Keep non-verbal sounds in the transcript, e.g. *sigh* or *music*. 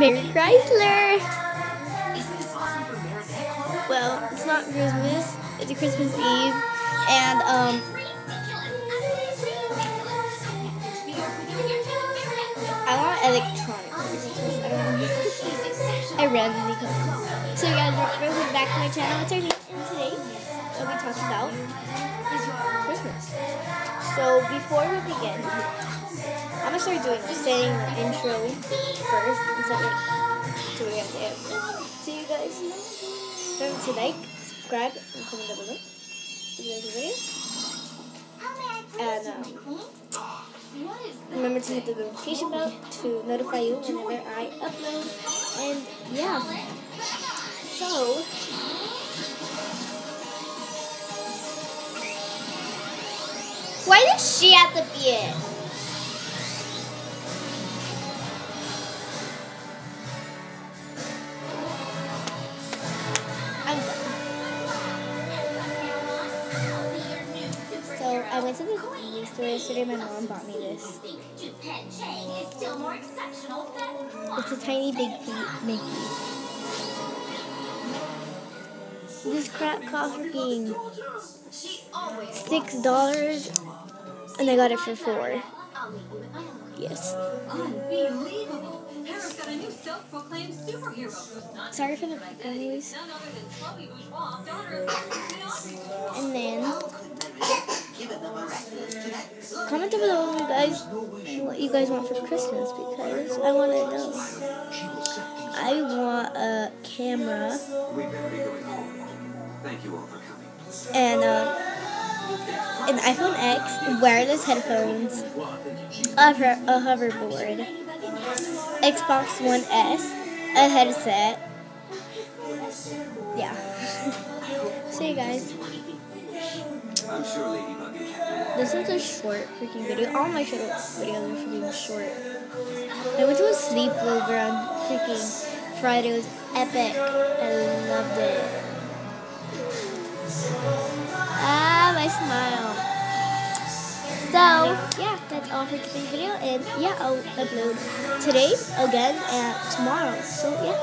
Merry Christler. Well, it's not Christmas. It's a Christmas Eve, and um, I want electronics. I randomly come. So you guys, welcome back to my channel. It's Arlene, and today we'll be talking about Christmas. So before we begin, I'm gonna start doing saying the intro first instead of doing it at the end. See you guys. Remember to like, subscribe, and comment down below. If you like the video. And um, remember to hit the notification bell to notify you whenever I upload. And yeah. So why did she have to be it? So I went to the movie store yesterday. My mom bought me this. It's a tiny big Mickey. This crap cost freaking six dollars, and I got it for four. Yes. Got a new self-proclaimed superhero. Not Sorry for the noise. You guys, what you guys want for Christmas because I want to know. I want a camera and uh, an iPhone X, wireless headphones, a, a hoverboard, Xbox One S, a headset. Yeah. *laughs* See you guys. I'm sure Ladybug This is a short freaking video. All my short videos are freaking short. I went to a sleepover on freaking Friday. It was epic. I loved it. Ah, my smile. So, yeah, that's all for today's video. And yeah, I'll upload today again and tomorrow. So, yeah.